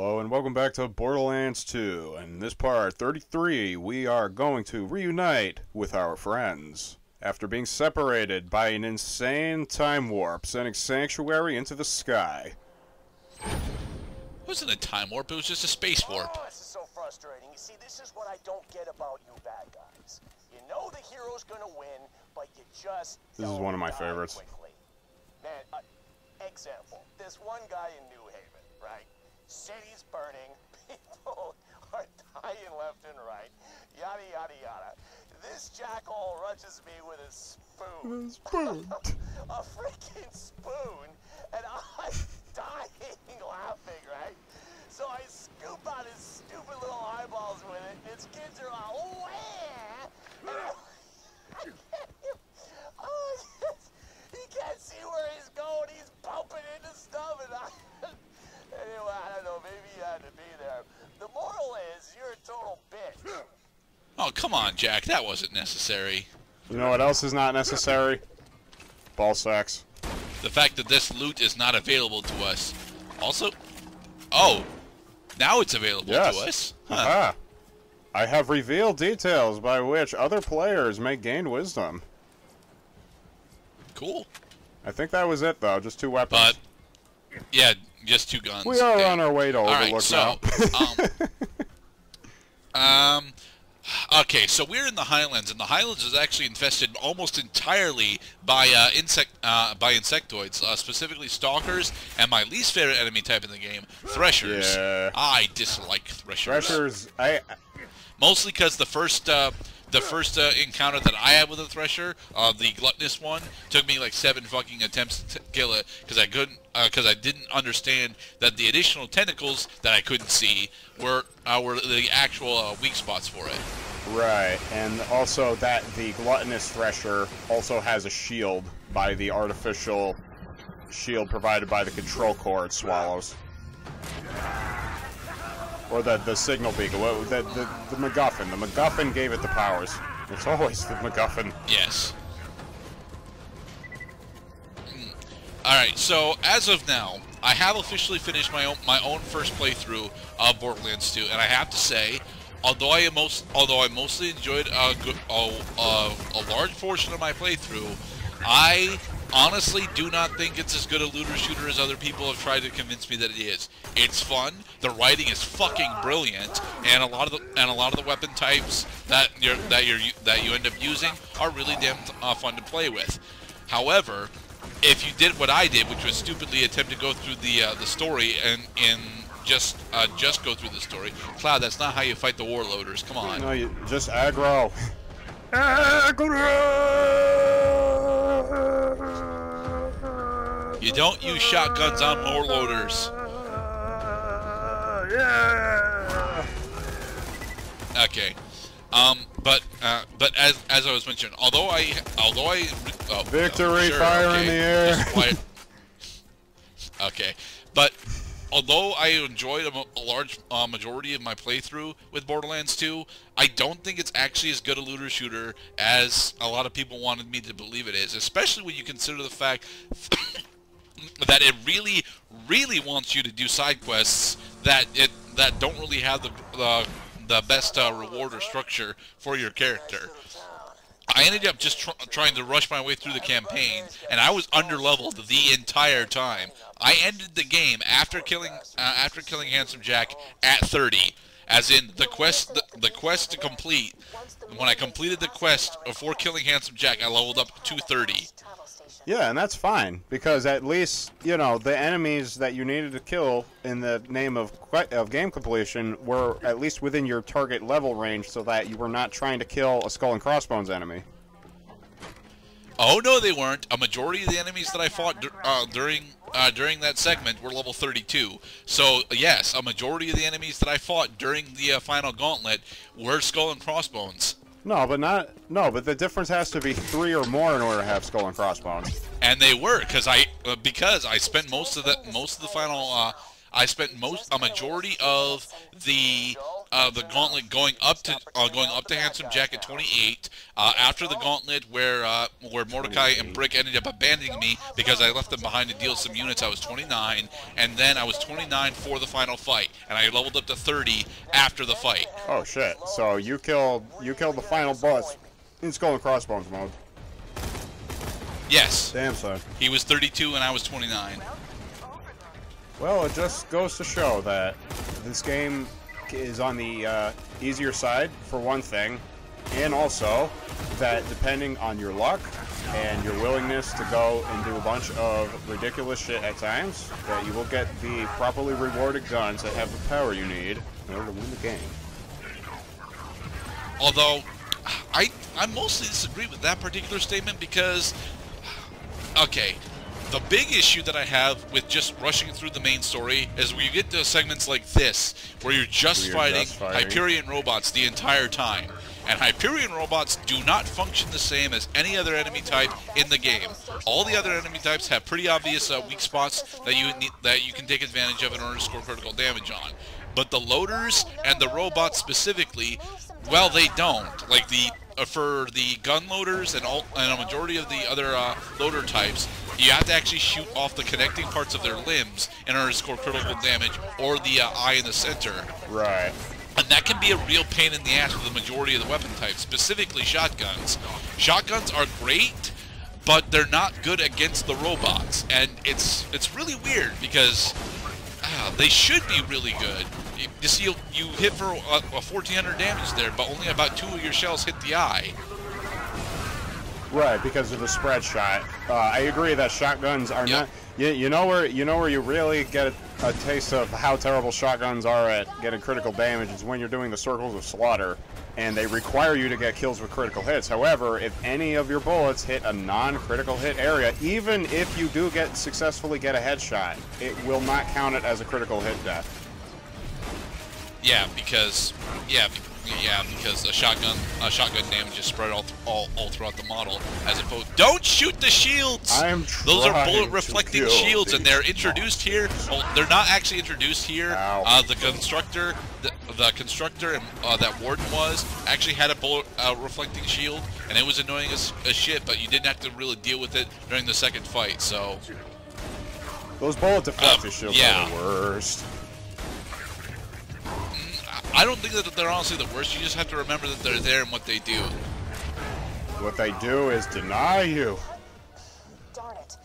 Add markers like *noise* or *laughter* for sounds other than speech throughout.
Hello and welcome back to Borderlands 2. In this part 33, we are going to reunite with our friends. After being separated by an insane time warp sending Sanctuary into the sky. It wasn't a time warp, it was just a space warp. Oh, this is so frustrating. You see, this is what I don't get about you bad guys. You know the hero's gonna win, but you just This is one of my favorites. Quickly. Man, uh, example. This one guy in New Haven, right? City's burning. *laughs* People are dying left and right. Yada yada yada. This jackal rushes me with a spoon. Spoon. *laughs* a freaking spoon, and I'm *laughs* dying laughing, right? So I scoop out his stupid little eyeballs with it. and His kids are all, Wah! And I, I can't even, oh, yes, he can't see where he's going. He's bumping into stuff, and I, anyway, I don't know. Maybe he had to be there. The moral is, you're a total bitch. Oh, come on, Jack, that wasn't necessary. You know what else is not necessary? Ball sacks. The fact that this loot is not available to us. Also, oh, now it's available Yes. to us. Huh. Aha. I have revealed details by which other players may gain wisdom. Cool. I think that was it though, just two weapons. But, yeah, just two guns. we are Damn. on our way to All Overlook right, so, *laughs* um, um, okay, so we're in the Highlands, and the Highlands is actually infested almost entirely by uh, insect uh, by insectoids, uh, specifically stalkers, and my least favorite enemy type in the game, threshers. Yeah. I dislike threshers. Threshers, I Mostly because the first uh, the first uh, encounter that I had with a thresher, uh, the gluttonous one, took me like seven fucking attempts to kill it because I couldn't because I didn't understand that the additional tentacles that I couldn't see were uh, were the actual uh, weak spots for it. Right, and also that the gluttonous thresher also has a shield by the artificial shield provided by the control core it swallows. Or the, the signal beacon, the, the, the MacGuffin. The MacGuffin gave it the powers. It's always the MacGuffin. Yes. Mm. All right. So as of now, I have officially finished my own my own first playthrough of Borderlands 2, and I have to say, although I most although I mostly enjoyed a a, a, a large portion of my playthrough, I honestly do not think it's as good a looter shooter as other people have tried to convince me that it is. It's fun. The writing is fucking brilliant, and a lot of the and a lot of the weapon types that you're that you're that you end up using are really damn uh, fun to play with. However, if you did what I did, which was stupidly attempt to go through the uh, the story and and just uh, just go through the story, Cloud, that's not how you fight the warloaders. Come on. No, you just aggro. Aggro! *laughs* You don't use shotguns on warloaders. Yeah! Okay. Um, but uh, but as as I was mentioning, although I although I oh, Victory, sure, fire okay, in the air. okay, but although I enjoyed a, a large uh, majority of my playthrough with Borderlands 2, I don't think it's actually as good a looter shooter as a lot of people wanted me to believe it is. Especially when you consider the fact *coughs* that it really, really wants you to do side quests that it that don't really have the the, the best uh, reward or structure for your character. I ended up just tr- trying to rush my way through the campaign, and I was underleveled the entire time. I ended the game after killing uh, after killing Handsome Jack at 30, as in the quest the, the quest to complete. When I completed the quest before killing Handsome Jack, I leveled up to 30. Yeah, and that's fine because at least you know the enemies that you needed to kill in the name of of game completion were at least within your target level range, so that you were not trying to kill a skull and crossbones enemy. Oh no, they weren't. A majority of the enemies that I fought uh, during uh, during that segment were level 32. So yes, a majority of the enemies that I fought during the uh, final gauntlet were skull and crossbones, No, but not no, but the difference has to be three or more in order to have skull and crossbones. and they were because I uh, because I spent most of the most of the final uh, I spent most a majority of the uh, the gauntlet going up to uh, going up to handsome jack at 28. Uh, after the gauntlet where uh, where Mordecai and Brick ended up abandoning me because I left them behind to deal some units, I was 29, and then I was 29 for the final fight, and I leveled up to 30 after the fight. Oh shit! So you killed you killed the final boss in Skull and Crossbones mode. Yes, Damn son. he was 32 and I was 29. Well, it just goes to show that this game is on the uh, easier side for one thing, and also that depending on your luck and your willingness to go and do a bunch of ridiculous shit at times, that you will get the properly rewarded guns that have the power you need in order to win the game. Although, I I mostly disagree with that particular statement because, okay, the big issue that I have with just rushing through the main story is when you get to segments like this, where you're just, you're fighting, just fighting. Hyperion robots the entire time. And Hyperion robots do not function the same as any other enemy type in the game. All the other enemy types have pretty obvious uh, weak spots that you need, that you can take advantage of in order to score critical damage on. But the loaders and the robots specifically, well, they don't. Like the uh, for the gun loaders and all and a majority of the other uh, loader types, you have to actually shoot off the connecting parts of their limbs in order to score critical damage, or the uh, eye in the center. Right. And that can be a real pain in the ass for the majority of the weapon types, specifically shotguns. Shotguns are great, but they're not good against the robots, and it's it's really weird because ah, they should be really good. You, see, you, you hit for a, a 1400 damage there, but only about two of your shells hit the eye. Right, because of the spread shot. Uh, I agree that shotguns are Yep. not. You, you know where you know where you really get a, a taste of how terrible shotguns are at getting critical damage is when you're doing the circles of slaughter, and they require you to get kills with critical hits. However, if any of your bullets hit a non-critical hit area, even if you do get successfully get a headshot, it will not count it as a critical hit death. Yeah, because yeah, yeah, because a shotgun a shotgun damage is spread all, th- all all throughout the model. As opposed, don't shoot the shields. I'm Those are bullet reflecting shields, and they're introduced here. Well, they're not actually introduced here. Uh, the constructor, the, the constructor, and uh, that warden was actually had a bullet uh, reflecting shield, and it was annoying as, as shit. But you didn't have to really deal with it during the second fight. So Those bullet deflector Um, shields yeah. are the worst. I don't think that they're honestly the worst. You just have to remember that they're there and what they do. What they do is deny you. Darn it.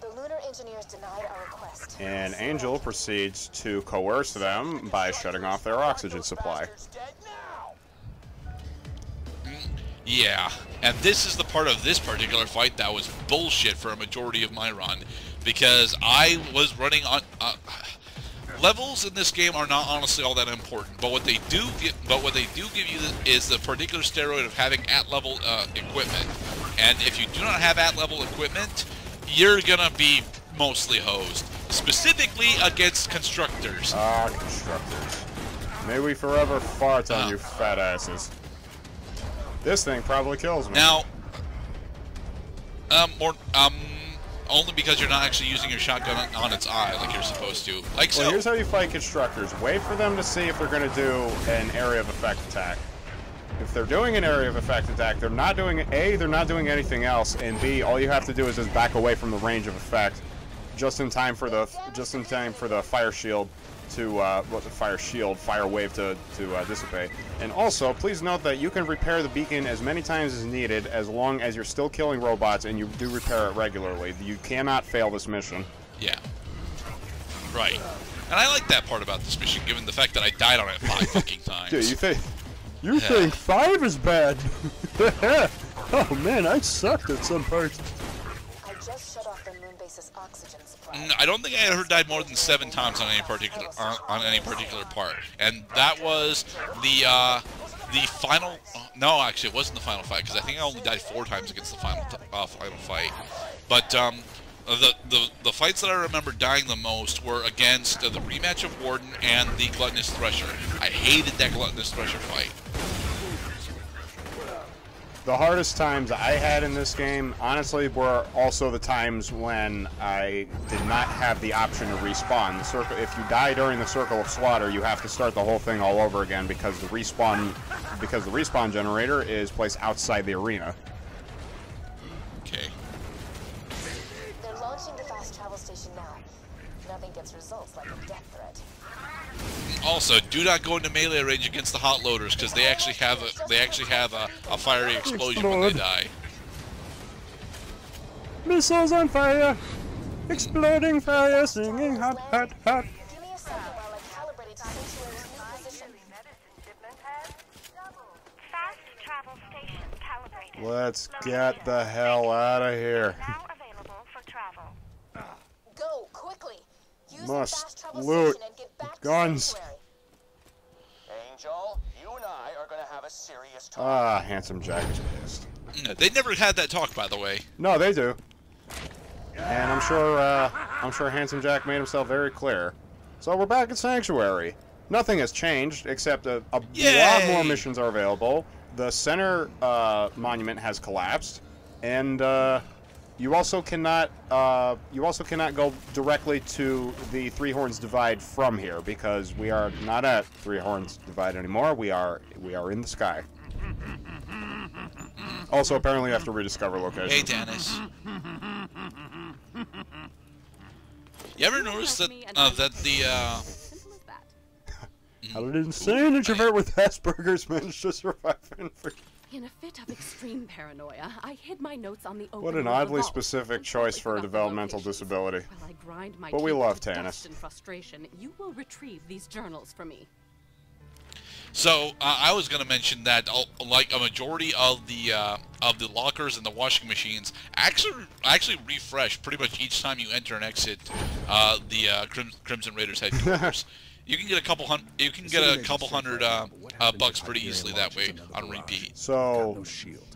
The lunar engineers denied our request. And Angel proceeds to coerce them by shutting off their oxygen supply. Bastards dead now. Yeah, and this is the part of this particular fight that was bullshit for a majority of my run, because I was running on uh, levels in this game are not honestly all that important. But what they do get, but what they do give you is the particular steroid of having at level uh, equipment, and if you do not have at level equipment, you're gonna be mostly hosed, specifically against constructors. Ah, constructors. May we forever fart on Uh. you fat asses. This thing probably kills me. Now, um, more, um, only because you're not actually using your shotgun on, on its eye like you're supposed to. Like well, so. here's how you fight constructors. Wait for them to see if they're going to do an area of effect attack. If they're doing an area of effect attack, they're not doing A, they're not doing anything else, and B, all you have to do is just back away from the range of effect, just in time for the just in time for the fire shield to uh, what the fire shield, fire wave to to uh, dissipate. And also, please note that you can repair the beacon as many times as needed, as long as you're still killing robots and you do repair it regularly. You cannot fail this mission. Yeah. Right. And I like that part about this mission, given the fact that I died on it five *laughs* fucking times. Dude, you think you Yeah. think five is bad? *laughs* oh man, I sucked at some parts. I just shut off the moon base's oxygen supply. I don't think I ever died more than seven times on any particular on, any particular part, and that was the uh, the final. No, actually, it wasn't the final fight because I think I only died four times against the final uh, final fight. But um, the, the the fights that I remember dying the most were against the rematch of Warden and the Gluttonous Thresher. I hated that Gluttonous Thresher fight. The hardest times I had in this game, honestly, were also the times when I did not have the option to respawn. The circle, if you die during the circle of slaughter, you have to start the whole thing all over again because the respawn, because the respawn generator is placed outside the arena. Okay. They're launching the fast travel station now. Nothing gets results like a death threat. Also, do not go into melee range against the hot loaders because they actually have a they actually have a, a fiery explosion when they die. Missiles on fire, exploding fire, singing hot, hot, hot. Give me a second while I calibrate it to Sanctuary's new position. Fast travel station calibrated. Let's get the hell out of here. Now available for travel. Go, quickly! Use Must the fast travel loot station and guns. To Sanctuary. Angel, you and I are gonna have a serious talk. Ah, handsome Jack is pissed. Mm, They never had that talk, by the way. No, they do. And I'm sure, uh, I'm sure Handsome Jack made himself very clear. So we're back at Sanctuary. Nothing has changed except a, a lot more missions are available. The center uh, monument has collapsed, and uh, you also cannot uh, you also cannot go directly to the Three Horns Divide from here because we are not at Three Horns Divide anymore. We are we are in the sky. Also, apparently, you have to rediscover location. Hey, Tannis. You ever notice that uh, that the uh, Simple as that. How did an insane introvert with Asperger's manage to survive infection? In a fit of extreme paranoia, I hid my notes on the open What an oddly vault, specific choice for a forgot the developmental locations. disability. While I grind my But we teeth love to Tannis. in frustration, you will retrieve these journals for me. So uh, I was going to mention that uh, like a majority of the uh, of the lockers and the washing machines actually actually refresh pretty much each time you enter and exit uh, the uh, Crim- Crimson Raiders headquarters. *laughs* you can get a couple hundred you can get a couple hundred uh, bucks pretty easily that way on repeat. So,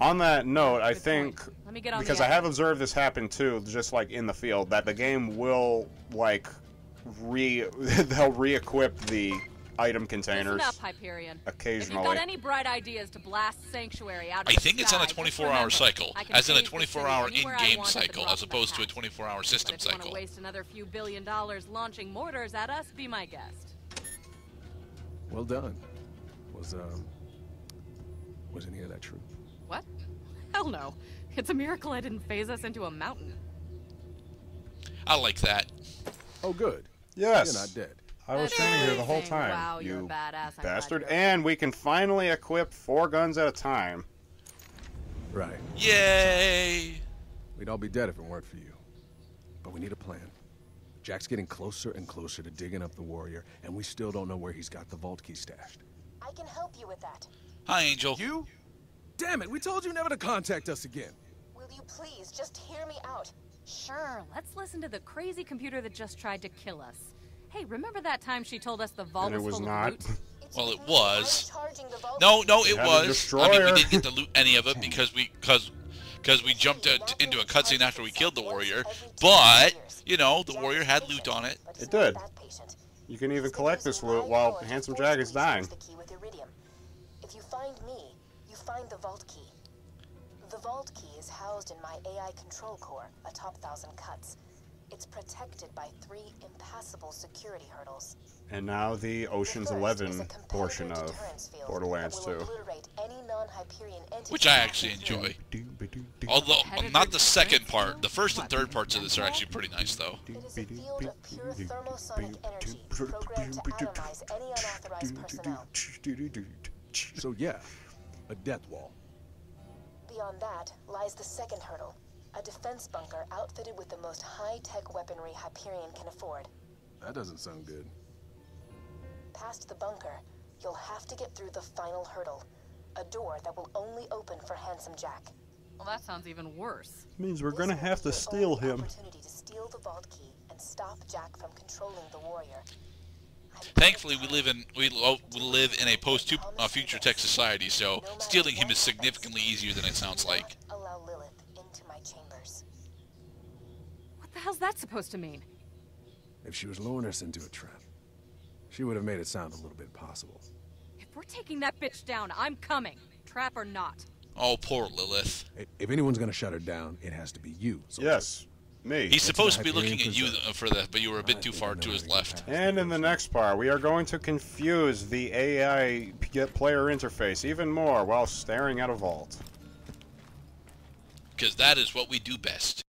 on that note, I think point. Let me get on because I have observed this happen too, just like in the field, that the game will like re *laughs* they'll re-equip the item containers up, Hyperion. If you've occasionally. got any bright ideas to blast Sanctuary out of I the think it's on a 24-hour remember, cycle, as in a phase the city 24-hour in-game want at the cycle, as opposed to a 24-hour But system if you want cycle. to waste another few billion dollars launching mortars at us, be my guest. Well done. Was um was any of that true? What? Hell no. It's a miracle I didn't phase us into a mountain. I like that. Oh good. yes, You're not dead. I was That standing here the whole time. Wow, you're a badass. Bastard! you're- And we can finally equip four guns at a time. Right. Yay! We'd all be dead if it weren't for you. But we need a plan. Jack's getting closer and closer to digging up the warrior, and we still don't know where he's got the vault key stashed. I can help you with that. Hi, Angel. You? Damn it, we told you never to contact us again. Will you please just hear me out? Sure, let's listen to the crazy computer that just tried to kill us. Hey, remember that time she told us the vault And it was full not. of loot? *laughs* Well, it was. I'm charging the No, no, it was. I mean, we didn't get to loot any of it *laughs* because we because because we jumped at, into a cutscene after we killed the warrior. But you know, the warrior had loot on it. It did. You can even collect this loot while Handsome Jack is dying. The key with Eridium. If you find me, you find the vault key. The vault key is housed in my AI control core atop Thousand Cuts. It's protected by three impassable security hurdles. And now the The Ocean's is Eleven portion of Borderlands 2. Which I actually enjoy. Although not the second part, the first and third parts of this are actually pretty nice though. It is a field of pure thermosonic energy programmed to atomize any unauthorized personnel. So yeah, a death wall. Beyond that lies the second hurdle, a defense bunker outfitted with the most high-tech weaponry Hyperion can afford. That doesn't sound good. Past the bunker, you'll have to get through the final hurdle, a door that will only open for Handsome Jack. Well, that sounds even worse. Means we're gonna have to steal him. Opportunity to steal the vault key and stop Jack from controlling the warrior. Thankfully, we live in we, lo- we live in a post uh, future tech society, so stealing him is significantly easier than it sounds like. Allow Lilith into my chambers. What the hell's that supposed to mean? If she was luring us into a trap, she would have made it sound a little bit possible. If we're taking that bitch down, I'm coming. Trap or not. Oh, poor Lilith. If anyone's gonna shut her down, it has to be you. soldier. Yes, me. He's supposed to be looking at you Preserve. for that, but you were a bit I too far to his left. And in the next part, we are going to confuse the AI p- player interface even more while staring at a vault. Because that is what we do best.